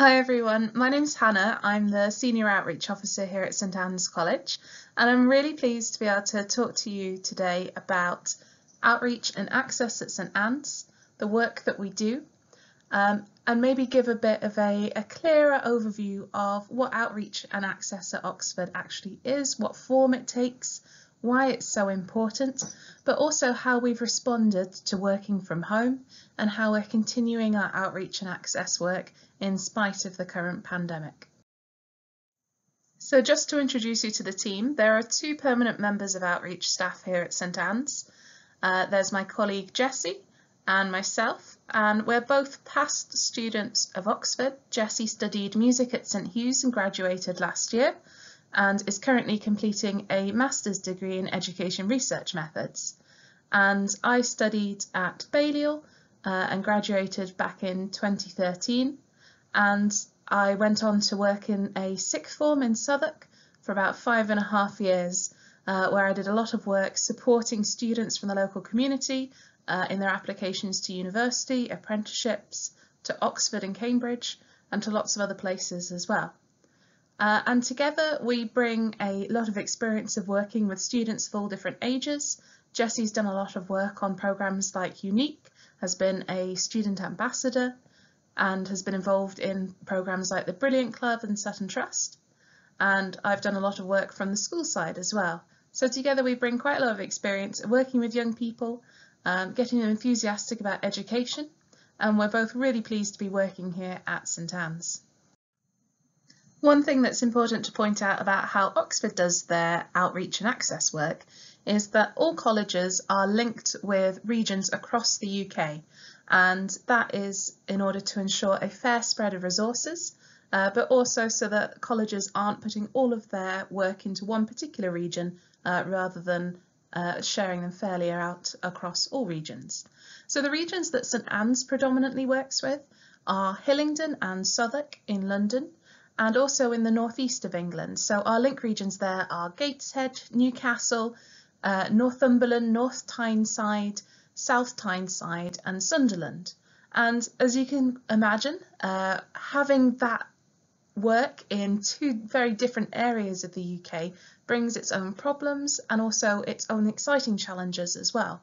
Hi everyone, my name's Hannah. I'm the Senior Outreach Officer here at St Anne's College and I'm really pleased to be able to talk to you today about outreach and access at St Anne's, the work that we do, um, and maybe give a bit of a, a clearer overview of what outreach and access at Oxford actually is, what form it takes, why it's so important, but also how we've responded to working from home and how we're continuing our outreach and access work in spite of the current pandemic. So just to introduce you to the team, there are two permanent members of outreach staff here at St Anne's. Uh, there's my colleague Jessie and myself, and we're both past students of Oxford. Jessie studied music at St Hugh's and graduated last year, and is currently completing a master's degree in education research methods. And I studied at Balliol uh, and graduated back in 2013 and I went on to work in a sixth form in Southwark for about five and a half years uh, where I did a lot of work supporting students from the local community uh, in their applications to university, apprenticeships, to Oxford and Cambridge and to lots of other places as well. Uh, and together we bring a lot of experience of working with students of all different ages. Jessie's done a lot of work on programmes like UNIQ, has been a student ambassador and has been involved in programmes like the Brilliant Club and Sutton Trust. And I've done a lot of work from the school side as well. So together we bring quite a lot of experience working with young people, um, getting them enthusiastic about education, and we're both really pleased to be working here at St Anne's. One thing that's important to point out about how Oxford does their outreach and access work is that all colleges are linked with regions across the UK and that is in order to ensure a fair spread of resources uh, but also so that colleges aren't putting all of their work into one particular region uh, rather than uh, sharing them fairly out across all regions. So the regions that St Anne's predominantly works with are Hillingdon and Southwark in London, and also in the northeast of England. So our link regions there are Gateshead, Newcastle, uh, Northumberland, North Tyneside, South Tyneside and Sunderland. And as you can imagine, uh, having that work in two very different areas of the UK brings its own problems and also its own exciting challenges as well.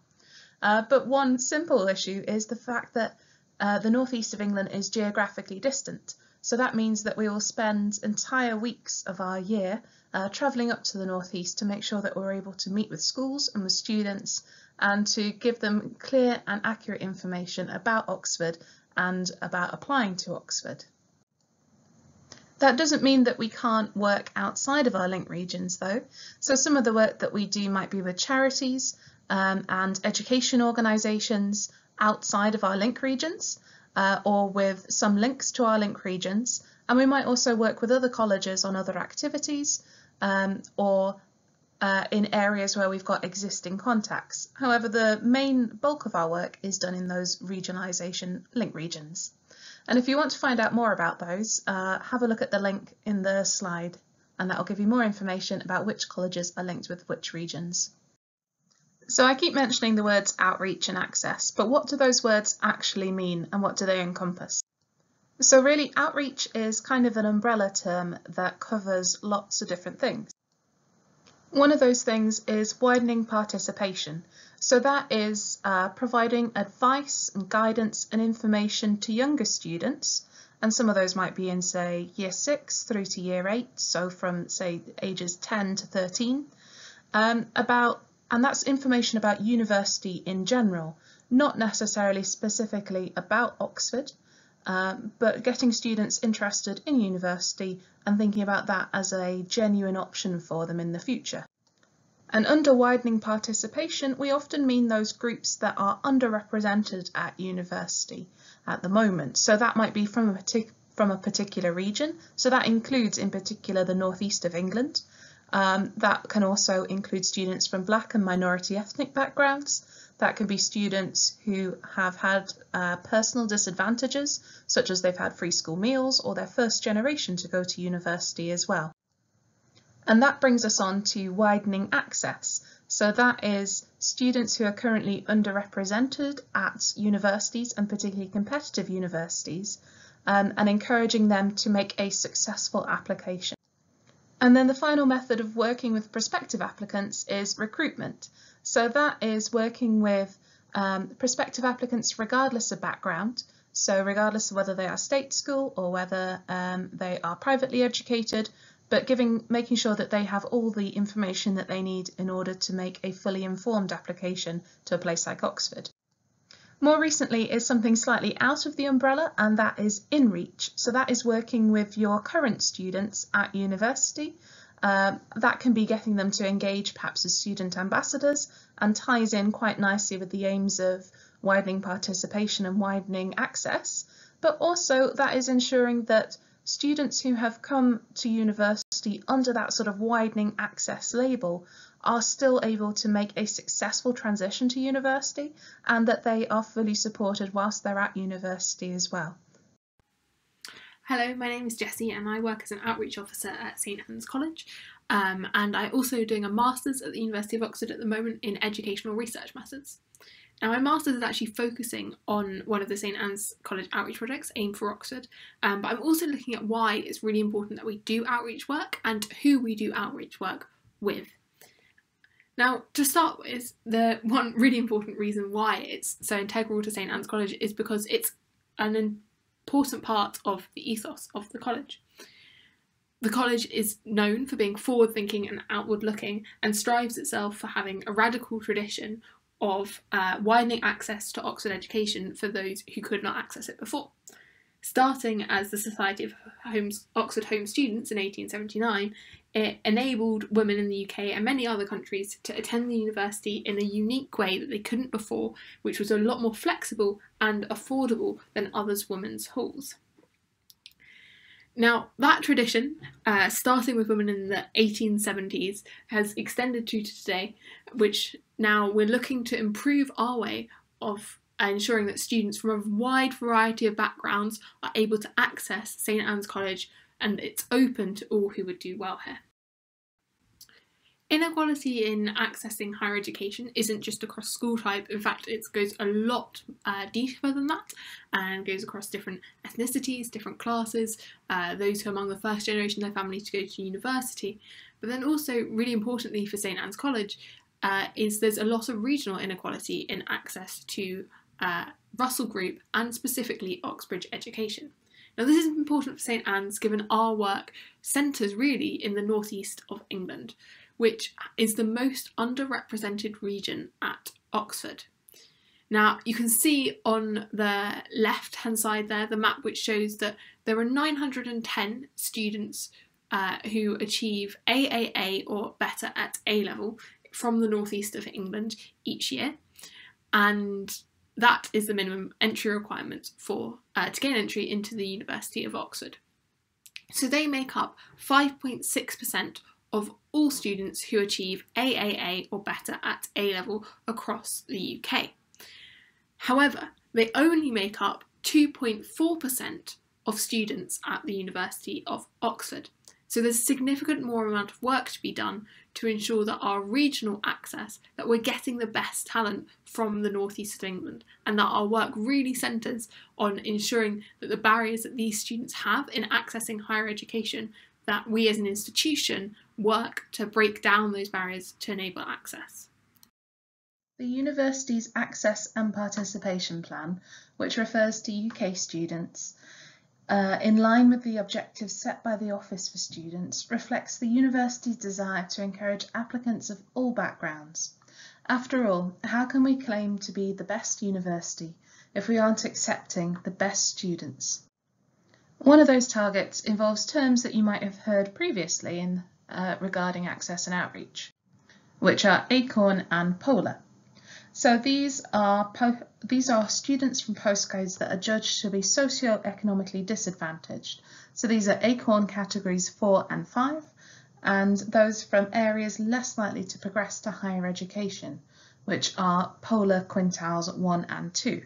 Uh, but one simple issue is the fact that uh, the northeast of England is geographically distant. So that means that we will spend entire weeks of our year uh, travelling up to the northeast to make sure that we're able to meet with schools and with students and to give them clear and accurate information about Oxford and about applying to Oxford. That doesn't mean that we can't work outside of our link regions though. So some of the work that we do might be with charities um, and education organisations outside of our link regions uh, or with some links to our link regions. And we might also work with other colleges on other activities um, or uh, in areas where we've got existing contacts. However, the main bulk of our work is done in those regionalisation link regions. And if you want to find out more about those, uh, have a look at the link in the slide and that will give you more information about which colleges are linked with which regions. So I keep mentioning the words outreach and access, but what do those words actually mean and what do they encompass? So really outreach is kind of an umbrella term that covers lots of different things. One of those things is widening participation. So that is uh, providing advice and guidance and information to younger students and some of those might be in say year 6 through to year 8 so from say ages 10 to 13 um, about and that's information about university in general, not necessarily specifically about Oxford, um, but getting students interested in university and thinking about that as a genuine option for them in the future. And under widening participation, we often mean those groups that are underrepresented at university at the moment. So that might be from a, from a particular region. So that includes in particular the northeast of England, um, that can also include students from black and minority ethnic backgrounds. That can be students who have had uh, personal disadvantages, such as they've had free school meals or their first generation to go to university as well. And that brings us on to widening access. So that is students who are currently underrepresented at universities and particularly competitive universities um, and encouraging them to make a successful application. And then the final method of working with prospective applicants is recruitment. So that is working with um, prospective applicants regardless of background. So regardless of whether they are state school or whether um, they are privately educated, but giving, making sure that they have all the information that they need in order to make a fully informed application to a place like Oxford. More recently is something slightly out of the umbrella and that is InReach. So that is working with your current students at university. Um, that can be getting them to engage perhaps as student ambassadors and ties in quite nicely with the aims of widening participation and widening access. But also that is ensuring that students who have come to university under that sort of widening access label are still able to make a successful transition to university and that they are fully supported whilst they're at university as well. Hello, my name is Jessie and I work as an outreach officer at St Anne's College um, and I'm also doing a Masters at the University of Oxford at the moment in Educational Research Methods. Now, my master's is actually focusing on one of the St Anne's College outreach projects, Aim for Oxford, um, but I'm also looking at why it's really important that we do outreach work and who we do outreach work with. Now, to start with, the one really important reason why it's so integral to St Anne's College is because it's an important part of the ethos of the college. The college is known for being forward thinking and outward looking and strives itself for having a radical tradition of uh, widening access to Oxford education for those who could not access it before. Starting as the Society of Homes, Oxford Home Students in 1879, it enabled women in the UK and many other countries to attend the university in a unique way that they couldn't before, which was a lot more flexible and affordable than others' women's halls. Now, that tradition, uh, starting with women in the 1870s, has extended to today, which now we're looking to improve our way of ensuring that students from a wide variety of backgrounds are able to access St Anne's College and it's open to all who would do well here. Inequality in accessing higher education isn't just across school type, in fact, it goes a lot uh, deeper than that and goes across different ethnicities, different classes, uh, those who are among the first generation of their family to go to university. But then also, really importantly for St Anne's College, uh, is there's a lot of regional inequality in access to uh, Russell Group and specifically Oxbridge education. Now, this is important for St Anne's given our work centres really in the northeast of England which is the most underrepresented region at Oxford. Now, you can see on the left hand side there the map which shows that there are 910 students uh, who achieve AAA or better at A level from the northeast of England each year, and that is the minimum entry requirement for uh, to gain entry into the University of Oxford. So they make up 5.6% of all students who achieve AAA or better at A level across the UK. However, they only make up 2.4% of students at the University of Oxford. So there's a significant more amount of work to be done to ensure that our regional access, that we're getting the best talent from the northeast of England, and that our work really centres on ensuring that the barriers that these students have in accessing higher education, that we as an institution work to break down those barriers to enable access. The university's Access and Participation Plan, which refers to UK students, uh, in line with the objectives set by the Office for Students, reflects the university's desire to encourage applicants of all backgrounds. After all, how can we claim to be the best university if we aren't accepting the best students? One of those targets involves terms that you might have heard previously in uh, regarding access and outreach, which are ACORN and POLAR. So these are these are students from postcodes that are judged to be socio-economically disadvantaged. So these are ACORN categories 4 and 5 and those from areas less likely to progress to higher education, which are POLAR quintiles 1 and 2.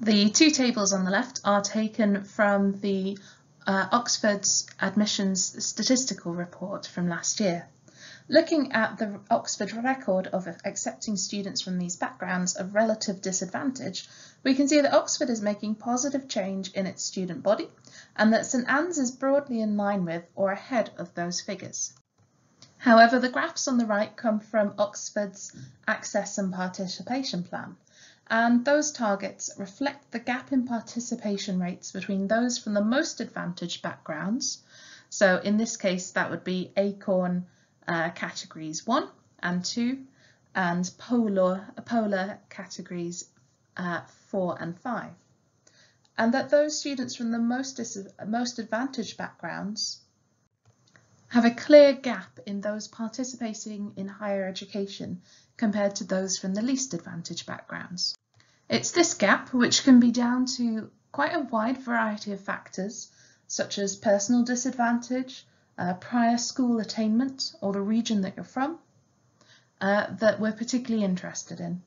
The two tables on the left are taken from the uh, Oxford's admissions statistical report from last year. Looking at the Oxford record of accepting students from these backgrounds of relative disadvantage, we can see that Oxford is making positive change in its student body and that St Anne's is broadly in line with or ahead of those figures. However, the graphs on the right come from Oxford's Access and Participation Plan, and those targets reflect the gap in participation rates between those from the most advantaged backgrounds. So in this case, that would be ACORN uh, categories 1 and 2 and polar, polar categories uh, 4 and 5. And that those students from the most, most advantaged backgrounds have a clear gap in those participating in higher education compared to those from the least advantaged backgrounds. It's this gap which can be down to quite a wide variety of factors such as personal disadvantage, uh, prior school attainment or the region that you're from uh, that we're particularly interested in.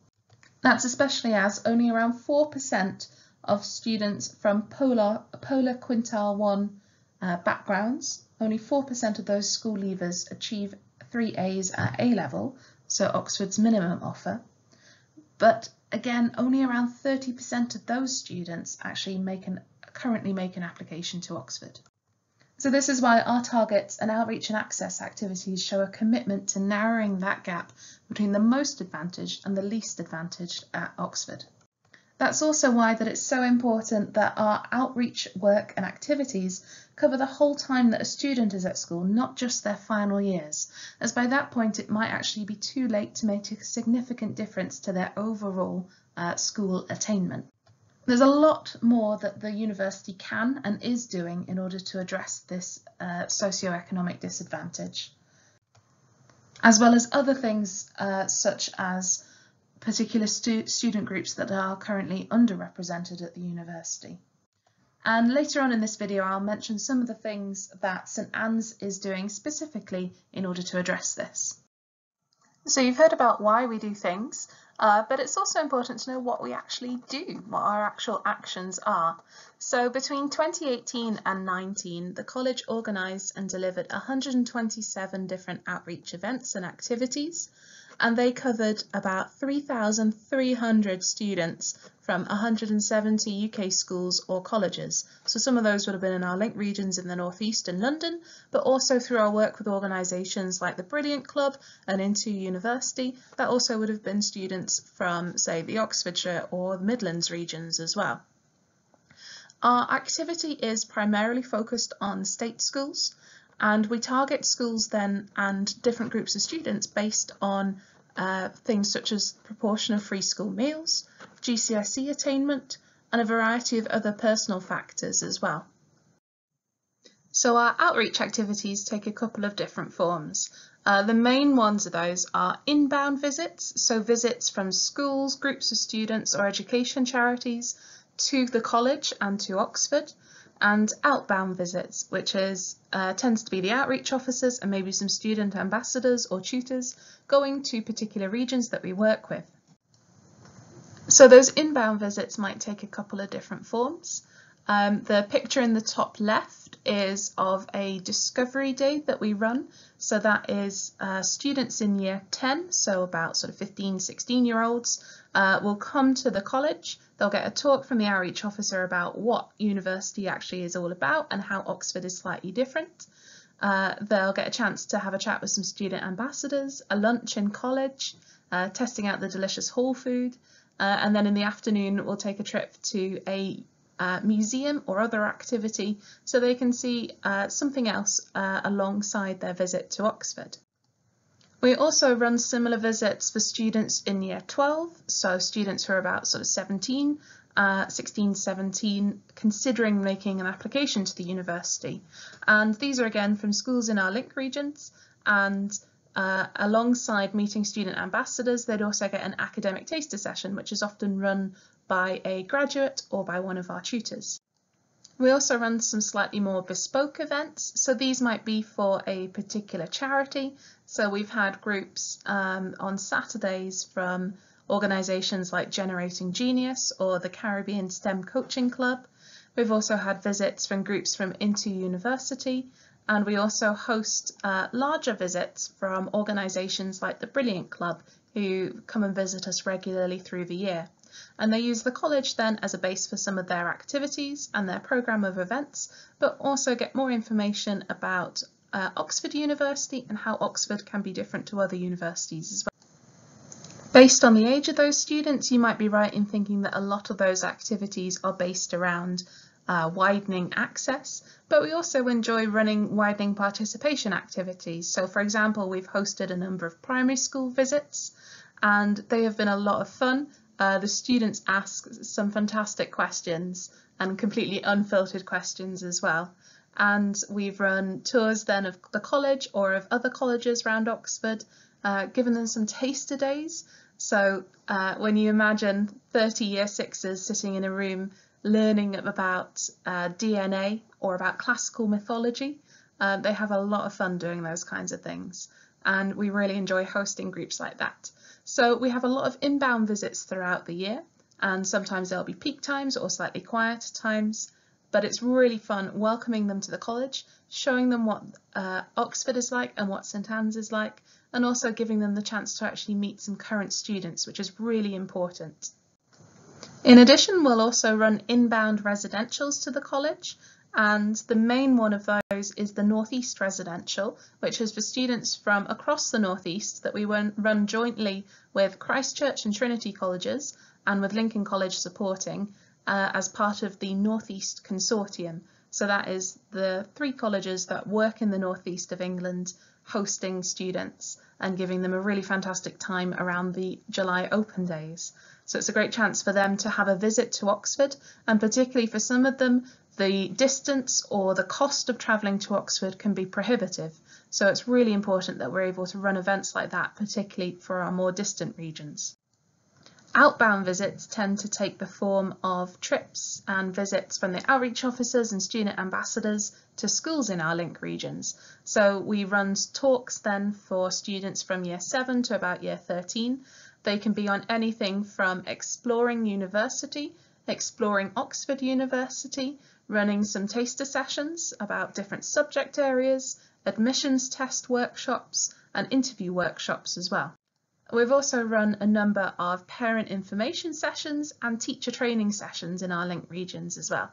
That's especially as only around 4% of students from polar, polar quintile 1 uh, backgrounds, only 4% of those school leavers achieve 3 A's at A level, so Oxford's minimum offer. But again, only around 30% of those students actually make an, currently make an application to Oxford. So this is why our targets and outreach and access activities show a commitment to narrowing that gap between the most advantaged and the least advantaged at Oxford. That's also why that it's so important that our outreach work and activities cover the whole time that a student is at school, not just their final years, as by that point it might actually be too late to make a significant difference to their overall uh, school attainment. There's a lot more that the university can and is doing in order to address this uh, socioeconomic disadvantage, as well as other things uh, such as particular stu student groups that are currently underrepresented at the university. And later on in this video, I'll mention some of the things that St Anne's is doing specifically in order to address this. So you've heard about why we do things, uh, but it's also important to know what we actually do, what our actual actions are. So between 2018 and 19, the college organised and delivered 127 different outreach events and activities, and they covered about 3,300 students from 170 UK schools or colleges. So some of those would have been in our link regions in the North East and London, but also through our work with organisations like the Brilliant Club and Into University, that also would have been students from, say, the Oxfordshire or the Midlands regions as well. Our activity is primarily focused on state schools, and we target schools then and different groups of students based on uh, things such as proportion of free school meals, GCSE attainment, and a variety of other personal factors as well. So our outreach activities take a couple of different forms. Uh, the main ones of those are inbound visits, so visits from schools, groups of students or education charities to the college and to Oxford, and outbound visits, which is uh, tends to be the outreach officers and maybe some student ambassadors or tutors going to particular regions that we work with. So those inbound visits might take a couple of different forms. Um, the picture in the top left is of a discovery day that we run. So that is uh, students in year 10, so about sort of 15, 16 year olds, uh, will come to the college. They'll get a talk from the outreach officer about what university actually is all about and how Oxford is slightly different. Uh, they'll get a chance to have a chat with some student ambassadors, a lunch in college, uh, testing out the delicious hall food, uh, and then in the afternoon we'll take a trip to a uh, museum or other activity so they can see uh, something else alongside their visit to Oxford. We also run similar visits for students in year 12, so students who are about sort of 17, uh, 16, 17, considering making an application to the university. And these are again from schools in our link regions and uh, alongside meeting student ambassadors, they'd also get an academic taster session, which is often run by a graduate or by one of our tutors. We also run some slightly more bespoke events, so these might be for a particular charity. So we've had groups um, on Saturdays from organisations like Generating Genius or the Caribbean STEM Coaching Club. We've also had visits from groups from Into University And we also host uh, larger visits from organisations like the Brilliant Club, who come and visit us regularly through the year. And they use the college then as a base for some of their activities and their programme of events, but also get more information about uh, Oxford University and how Oxford can be different to other universities as well. Based on the age of those students, you might be right in thinking that a lot of those activities are based around uh, widening access, but we also enjoy running widening participation activities. So for example, we've hosted a number of primary school visits and they have been a lot of fun. Uh, the students ask some fantastic questions and completely unfiltered questions as well and we've run tours then of the college or of other colleges around Oxford, uh, given them some taster days. So uh, when you imagine 30 year sixes sitting in a room learning about uh, DNA or about classical mythology, uh, they have a lot of fun doing those kinds of things. And we really enjoy hosting groups like that. So we have a lot of inbound visits throughout the year, and sometimes there'll be peak times or slightly quieter times but it's really fun welcoming them to the college, showing them what uh, Oxford is like and what St Anne's is like, and also giving them the chance to actually meet some current students, which is really important. In addition, we'll also run inbound residentials to the college, and the main one of those is the Northeast Residential, which is for students from across the Northeast that we run jointly with Christ Church and Trinity colleges and with Lincoln College supporting, uh, as part of the Northeast Consortium. So that is the three colleges that work in the northeast of England hosting students and giving them a really fantastic time around the July open days. So it's a great chance for them to have a visit to Oxford and particularly for some of them the distance or the cost of travelling to Oxford can be prohibitive. So it's really important that we're able to run events like that, particularly for our more distant regions. Outbound visits tend to take the form of trips and visits from the outreach officers and student ambassadors to schools in our link regions. So we run talks then for students from year 7 to about year 13. They can be on anything from exploring university, exploring Oxford University, running some taster sessions about different subject areas, admissions test workshops and interview workshops as well. We've also run a number of parent information sessions and teacher training sessions in our link regions as well.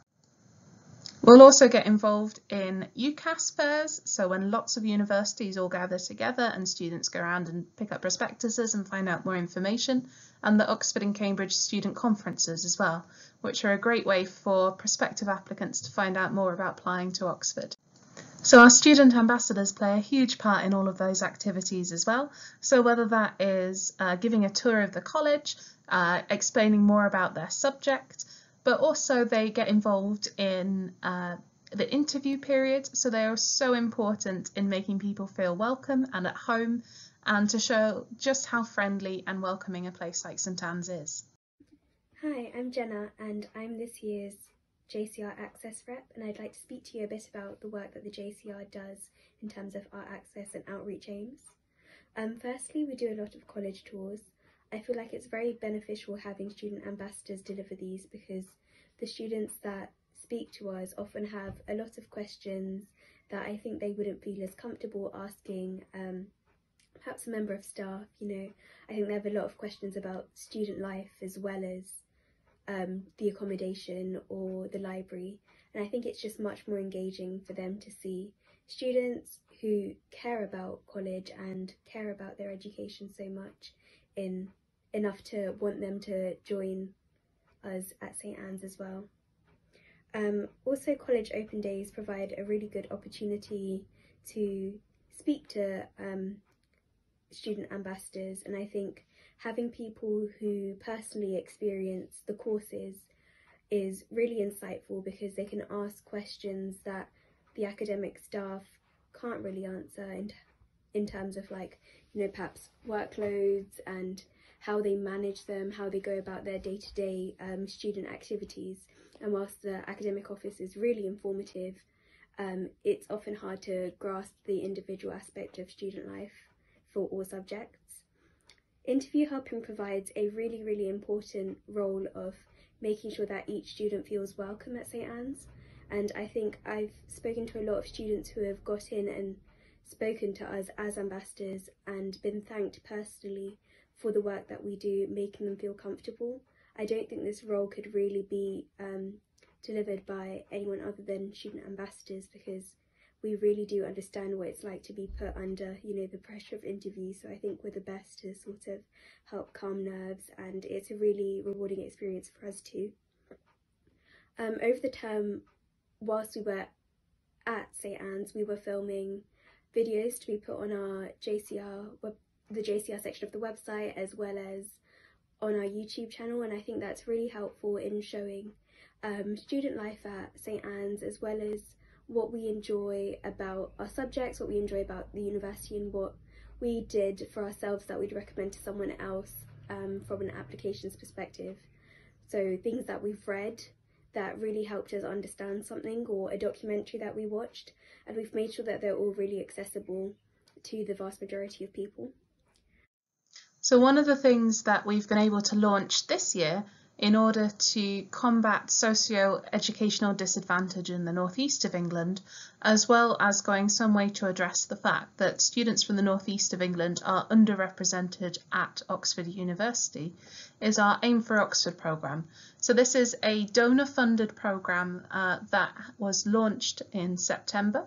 We'll also get involved in UCAS fairs, so when lots of universities all gather together and students go around and pick up prospectuses and find out more information, and the Oxford and Cambridge student conferences as well, which are a great way for prospective applicants to find out more about applying to Oxford. So our student ambassadors play a huge part in all of those activities as well. So whether that is uh, giving a tour of the college, uh, explaining more about their subject, but also they get involved in uh, the interview period. So they are so important in making people feel welcome and at home and to show just how friendly and welcoming a place like St Anne's is. Hi, I'm Jenna and I'm this year's JCR Access Rep and I'd like to speak to you a bit about the work that the JCR does in terms of our access and outreach aims. Um, firstly, we do a lot of college tours. I feel like it's very beneficial having student ambassadors deliver these because the students that speak to us often have a lot of questions that I think they wouldn't feel as comfortable asking um, perhaps a member of staff, you know. I think they have a lot of questions about student life as well as um, the accommodation or the library. And I think it's just much more engaging for them to see students who care about college and care about their education so much in enough to want them to join us at St Anne's as well. Um, also, college open days provide a really good opportunity to speak to um, student ambassadors, and I think having people who personally experience the courses is really insightful because they can ask questions that the academic staff can't really answer in, in terms of like, you know, perhaps workloads and how they manage them, how they go about their day-to-day -day, um, student activities. And whilst the academic office is really informative, um, it's often hard to grasp the individual aspect of student life for all subjects. Interview helping provides a really, really important role of making sure that each student feels welcome at St Anne's And I think I've spoken to a lot of students who have got in and spoken to us as ambassadors and been thanked personally for the work that we do, making them feel comfortable. I don't think this role could really be um, delivered by anyone other than student ambassadors because we really do understand what it's like to be put under, you know, the pressure of interviews. So I think we're the best to sort of help calm nerves and it's a really rewarding experience for us too. Um, over the term, whilst we were at St Anne's, we were filming videos to be put on our JCR web, the JCR section of the website as well as on our YouTube channel and I think that's really helpful in showing um, student life at St Anne's as well as what we enjoy about our subjects, what we enjoy about the university and what we did for ourselves that we'd recommend to someone else um, from an applications perspective. So things that we've read that really helped us understand something or a documentary that we watched and we've made sure that they're all really accessible to the vast majority of people. So one of the things that we've been able to launch this year in order to combat socio-educational disadvantage in the northeast of England, as well as going some way to address the fact that students from the northeast of England are underrepresented at Oxford University, is our Aim for Oxford programme. So this is a donor-funded programme uh, that was launched in September,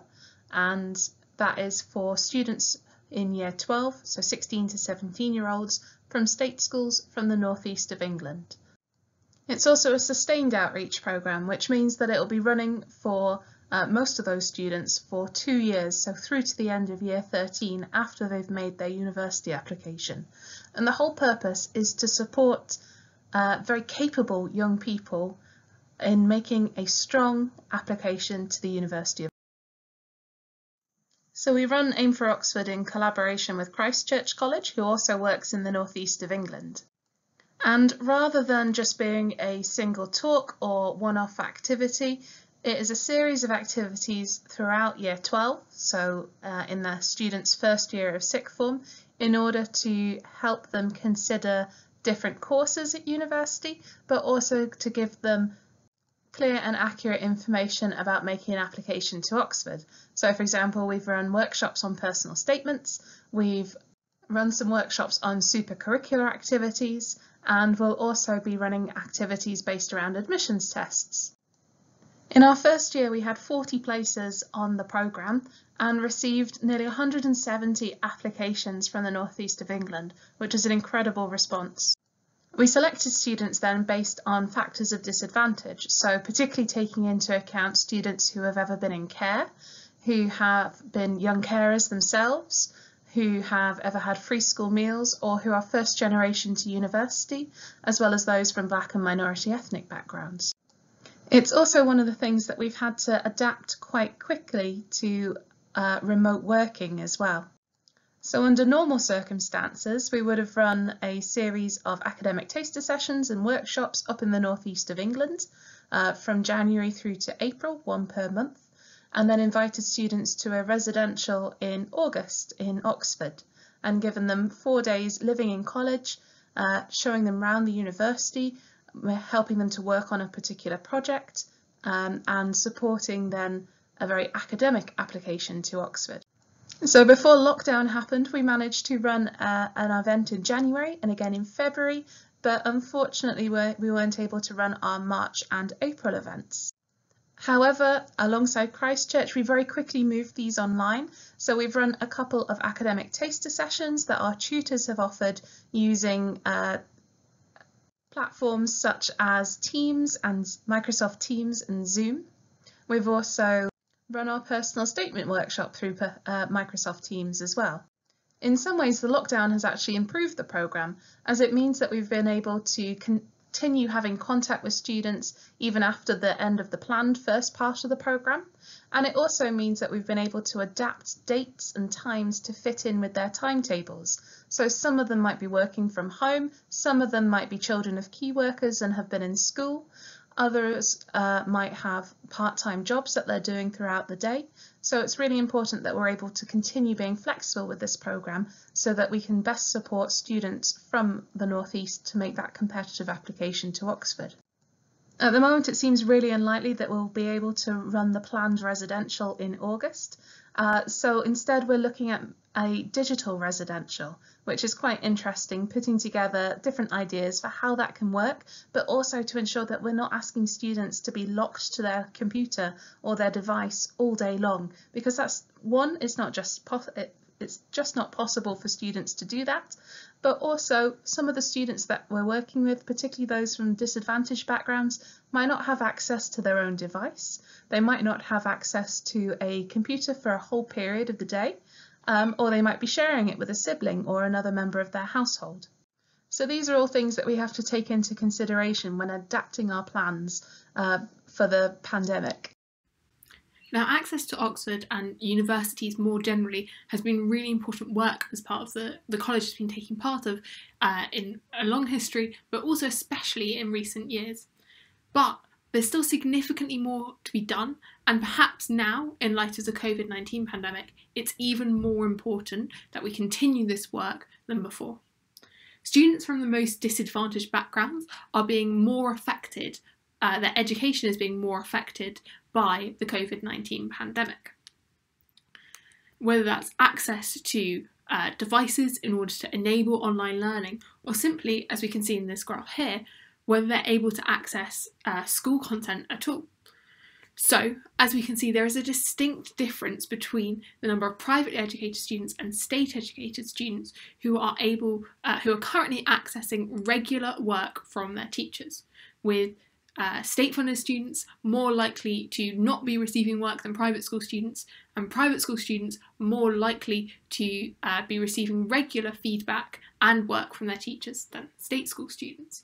and that is for students in year 12, so 16 to 17 year olds from state schools from the northeast of England. It's also a sustained outreach programme, which means that it will be running for uh, most of those students for two years, so through to the end of year 13 after they've made their university application. And the whole purpose is to support uh, very capable young people in making a strong application to the University of so we run Aim for Oxford in collaboration with Christ Church College, who also works in the northeast of England. And rather than just being a single talk or one-off activity, it is a series of activities throughout year 12, so uh, in the students' first year of sixth form, in order to help them consider different courses at university, but also to give them clear and accurate information about making an application to Oxford. So for example, we've run workshops on personal statements, we've run some workshops on supercurricular activities, and we'll also be running activities based around admissions tests. In our first year we had 40 places on the programme and received nearly 170 applications from the northeast of England, which is an incredible response. We selected students then based on factors of disadvantage, so particularly taking into account students who have ever been in care, who have been young carers themselves, who have ever had free school meals or who are first generation to university, as well as those from black and minority ethnic backgrounds. It's also one of the things that we've had to adapt quite quickly to uh, remote working as well. So under normal circumstances, we would have run a series of academic taster sessions and workshops up in the northeast of England uh, from January through to April, one per month and then invited students to a residential in August in Oxford and given them four days living in college, uh, showing them around the university, helping them to work on a particular project um, and supporting then a very academic application to Oxford. So before lockdown happened, we managed to run uh, an event in January and again in February, but unfortunately we weren't able to run our March and April events. However, alongside Christ Church, we very quickly moved these online. So we've run a couple of academic taster sessions that our tutors have offered using uh, platforms such as Teams and Microsoft Teams and Zoom. We've also run our personal statement workshop through uh, Microsoft Teams as well. In some ways, the lockdown has actually improved the programme as it means that we've been able to continue having contact with students even after the end of the planned first part of the programme. And it also means that we've been able to adapt dates and times to fit in with their timetables. So some of them might be working from home, some of them might be children of key workers and have been in school, Others uh, might have part-time jobs that they're doing throughout the day. So it's really important that we're able to continue being flexible with this programme so that we can best support students from the North East to make that competitive application to Oxford. At the moment, it seems really unlikely that we'll be able to run the planned residential in August. Uh, so instead, we're looking at a digital residential, which is quite interesting, putting together different ideas for how that can work, but also to ensure that we're not asking students to be locked to their computer or their device all day long, because that's one, it's not just it, it's just not possible for students to do that. But also, some of the students that we're working with, particularly those from disadvantaged backgrounds, might not have access to their own device. They might not have access to a computer for a whole period of the day, um, or they might be sharing it with a sibling or another member of their household. So these are all things that we have to take into consideration when adapting our plans uh, for the pandemic. Now, access to Oxford and universities more generally has been really important work as part of the, the college has been taking part of uh, in a long history, but also especially in recent years. But there's still significantly more to be done, and perhaps now, in light of the COVID 19 pandemic, it's even more important that we continue this work than before. Students from the most disadvantaged backgrounds are being more affected, uh, their education is being more affected by the COVID 19 pandemic. Whether that's access to uh, devices in order to enable online learning, or simply, as we can see in this graph here, whether they're able to access uh, school content at all. So, as we can see, there is a distinct difference between the number of privately educated students and state educated students who are able, uh, who are currently accessing regular work from their teachers, with uh, state funded students more likely to not be receiving work than private school students, and private school students more likely to uh, be receiving regular feedback and work from their teachers than state school students.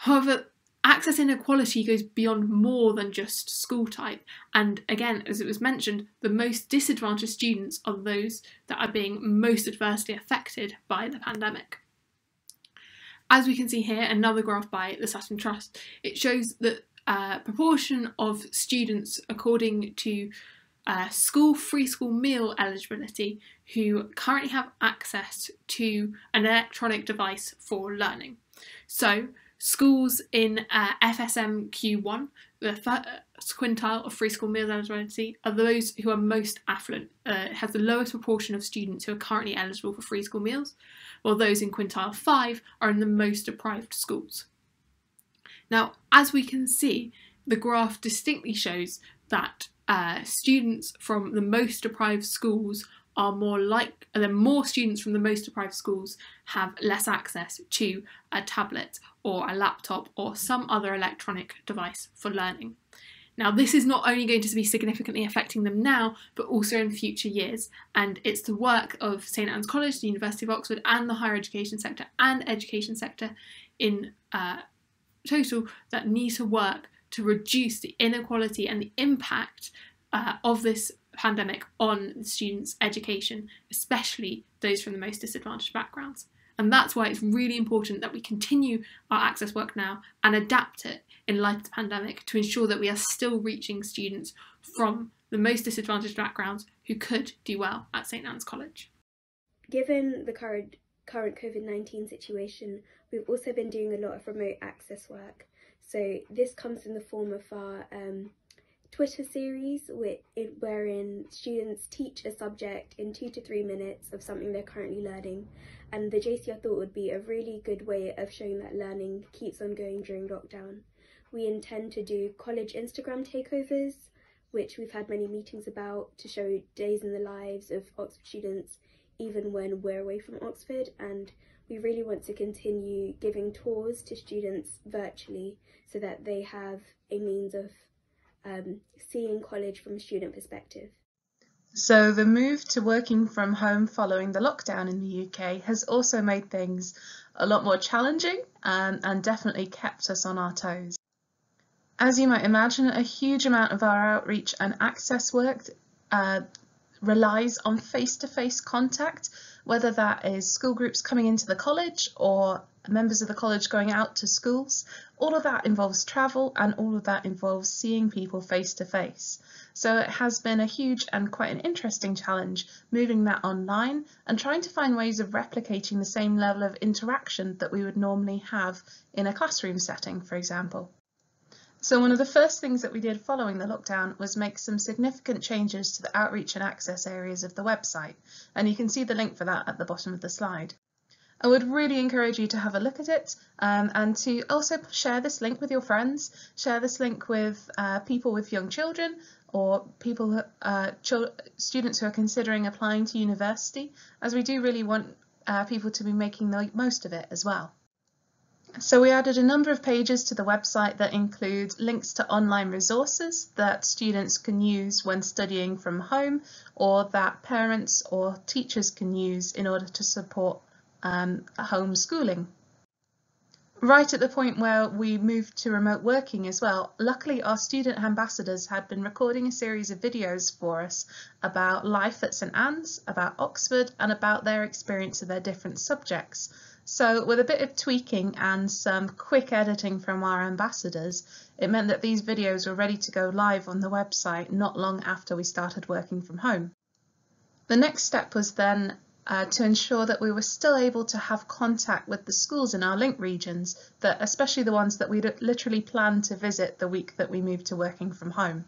However, access inequality goes beyond more than just school type, and again, as it was mentioned, the most disadvantaged students are those that are being most adversely affected by the pandemic. As we can see here, another graph by the Sutton Trust, it shows that uh, proportion of students according to uh, school free school meal eligibility who currently have access to an electronic device for learning. So schools in uh, FSM Q1, the first quintile of free school meals eligibility, are those who are most affluent. Uh, has the lowest proportion of students who are currently eligible for free school meals, while those in quintile 5 are in the most deprived schools. Now, as we can see, the graph distinctly shows that uh, students from the most deprived schools are more like, and then more students from the most deprived schools have less access to a tablet or a laptop or some other electronic device for learning. Now, this is not only going to be significantly affecting them now, but also in future years. And it's the work of St Anne's College, the University of Oxford, and the higher education sector and education sector in uh, total that need to work to reduce the inequality and the impact uh, of this pandemic on students' education, especially those from the most disadvantaged backgrounds. And that's why it's really important that we continue our access work now and adapt it in light of the pandemic to ensure that we are still reaching students from the most disadvantaged backgrounds who could do well at St Anne's College. Given the current current COVID-19 situation, we've also been doing a lot of remote access work. So this comes in the form of our um, Twitter series wherein students teach a subject in two to three minutes of something they're currently learning and the JCR thought would be a really good way of showing that learning keeps on going during lockdown. We intend to do college Instagram takeovers, which we've had many meetings about to show days in the lives of Oxford students even when we're away from Oxford and we really want to continue giving tours to students virtually so that they have a means of um, seeing college from a student perspective. So the move to working from home following the lockdown in the UK has also made things a lot more challenging and, and definitely kept us on our toes. As you might imagine, a huge amount of our outreach and access work uh, relies on face-to-face -face contact, whether that is school groups coming into the college or members of the college going out to schools. All of that involves travel and all of that involves seeing people face to face. So it has been a huge and quite an interesting challenge moving that online and trying to find ways of replicating the same level of interaction that we would normally have in a classroom setting, for example. So one of the first things that we did following the lockdown was make some significant changes to the outreach and access areas of the website, and you can see the link for that at the bottom of the slide. I would really encourage you to have a look at it um, and to also share this link with your friends, share this link with uh, people with young children or people, uh, students who are considering applying to university, as we do really want uh, people to be making the most of it as well. So we added a number of pages to the website that include links to online resources that students can use when studying from home or that parents or teachers can use in order to support um, homeschooling. Right at the point where we moved to remote working as well, luckily our student ambassadors had been recording a series of videos for us about life at St Anne's, about Oxford and about their experience of their different subjects. So with a bit of tweaking and some quick editing from our ambassadors, it meant that these videos were ready to go live on the website not long after we started working from home. The next step was then uh, to ensure that we were still able to have contact with the schools in our link regions, that especially the ones that we literally planned to visit the week that we moved to working from home.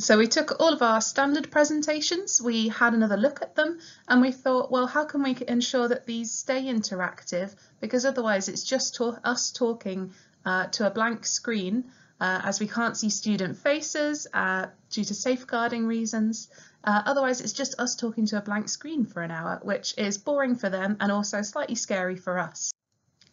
So we took all of our standard presentations, we had another look at them, and we thought, well, how can we ensure that these stay interactive? Because otherwise it's just us talking uh, to a blank screen uh, as we can't see student faces uh, due to safeguarding reasons. Uh, otherwise, it's just us talking to a blank screen for an hour, which is boring for them and also slightly scary for us.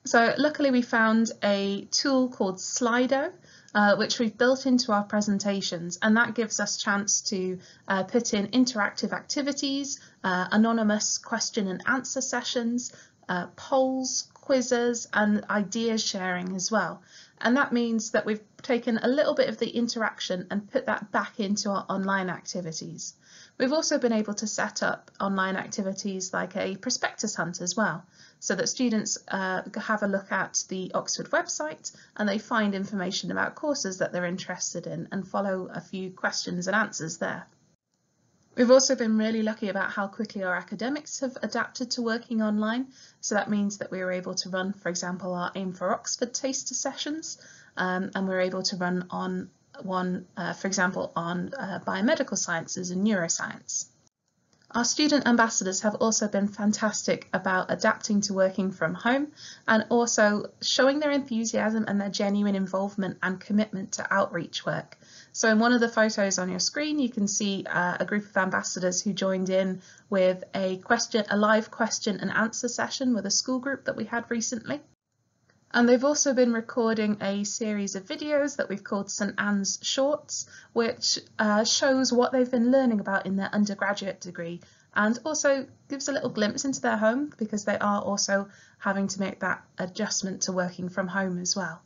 So luckily we found a tool called Slido, uh, which we've built into our presentations, and that gives us chance to uh, put in interactive activities, uh, anonymous question and answer sessions, uh, polls, quizzes, and ideas sharing as well. And that means that we've taken a little bit of the interaction and put that back into our online activities. We've also been able to set up online activities like a prospectus hunt as well, so that students uh, have a look at the Oxford website and they find information about courses that they're interested in and follow a few questions and answers there. We've also been really lucky about how quickly our academics have adapted to working online. So that means that we were able to run, for example, our Aim for Oxford taster sessions, um, and we're able to run on one, uh, for example, on uh, biomedical sciences and neuroscience. Our student ambassadors have also been fantastic about adapting to working from home and also showing their enthusiasm and their genuine involvement and commitment to outreach work. So in one of the photos on your screen, you can see uh, a group of ambassadors who joined in with a question, a live question and answer session with a school group that we had recently. And they've also been recording a series of videos that we've called St Anne's Shorts, which uh, shows what they've been learning about in their undergraduate degree and also gives a little glimpse into their home because they are also having to make that adjustment to working from home as well.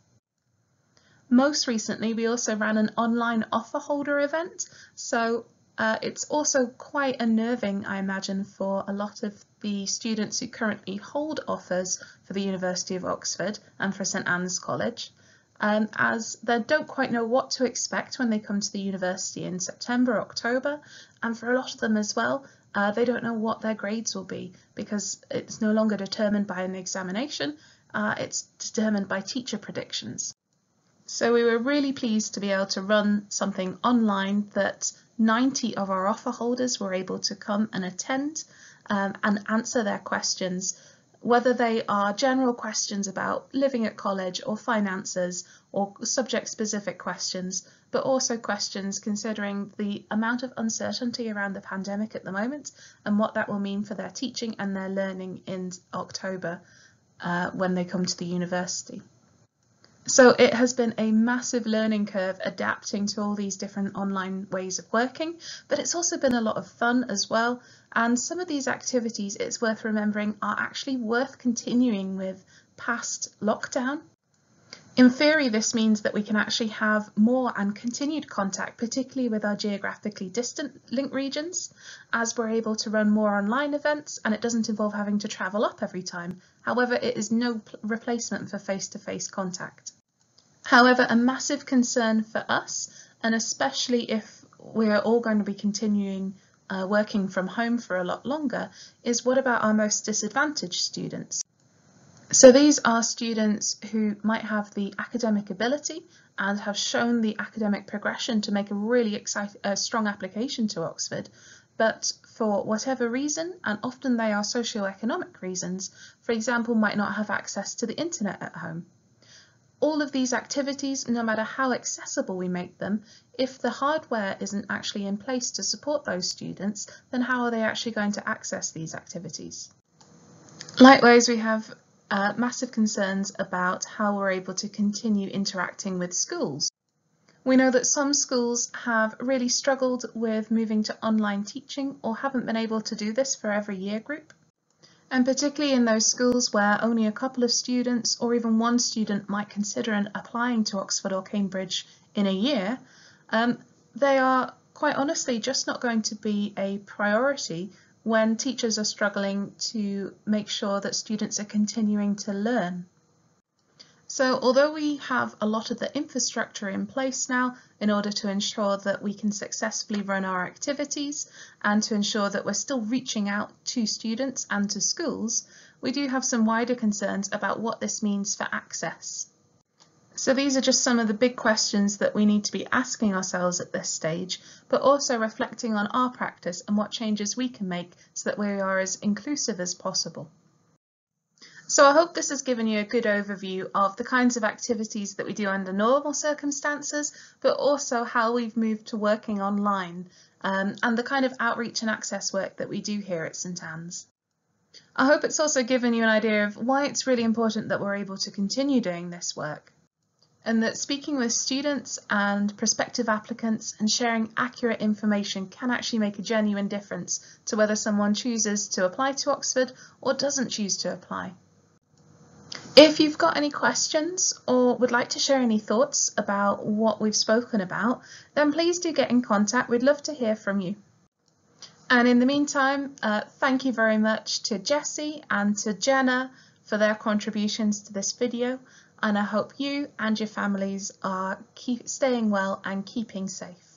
Most recently, we also ran an online offer holder event. So uh, it's also quite unnerving, I imagine, for a lot of the students who currently hold offers for the University of Oxford and for St Anne's College, um, as they don't quite know what to expect when they come to the university in September, October, and for a lot of them as well, uh, they don't know what their grades will be because it's no longer determined by an examination, uh, it's determined by teacher predictions. So we were really pleased to be able to run something online that 90 of our offer holders were able to come and attend um, and answer their questions, whether they are general questions about living at college or finances or subject specific questions, but also questions considering the amount of uncertainty around the pandemic at the moment and what that will mean for their teaching and their learning in October uh, when they come to the university. So it has been a massive learning curve adapting to all these different online ways of working, but it's also been a lot of fun as well. And some of these activities, it's worth remembering, are actually worth continuing with past lockdown. In theory, this means that we can actually have more and continued contact, particularly with our geographically distant link regions, as we're able to run more online events and it doesn't involve having to travel up every time. However, it is no replacement for face-to-face -face contact. However, a massive concern for us, and especially if we're all going to be continuing uh, working from home for a lot longer, is what about our most disadvantaged students? So these are students who might have the academic ability and have shown the academic progression to make a really strong application to Oxford, but for whatever reason, and often they are socio-economic reasons, for example, might not have access to the internet at home. All of these activities, no matter how accessible we make them, if the hardware isn't actually in place to support those students, then how are they actually going to access these activities? Likewise, we have uh, massive concerns about how we're able to continue interacting with schools. We know that some schools have really struggled with moving to online teaching or haven't been able to do this for every year group. And particularly in those schools where only a couple of students or even one student might consider applying to Oxford or Cambridge in a year, um, they are quite honestly just not going to be a priority when teachers are struggling to make sure that students are continuing to learn. So although we have a lot of the infrastructure in place now in order to ensure that we can successfully run our activities and to ensure that we're still reaching out to students and to schools, we do have some wider concerns about what this means for access. So these are just some of the big questions that we need to be asking ourselves at this stage, but also reflecting on our practice and what changes we can make so that we are as inclusive as possible. So I hope this has given you a good overview of the kinds of activities that we do under normal circumstances, but also how we've moved to working online um, and the kind of outreach and access work that we do here at St Anne's. I hope it's also given you an idea of why it's really important that we're able to continue doing this work and that speaking with students and prospective applicants and sharing accurate information can actually make a genuine difference to whether someone chooses to apply to Oxford or doesn't choose to apply. If you've got any questions or would like to share any thoughts about what we've spoken about, then please do get in contact. We'd love to hear from you. And in the meantime, uh, thank you very much to Jesse and to Jenna for their contributions to this video and I hope you and your families are keep staying well and keeping safe.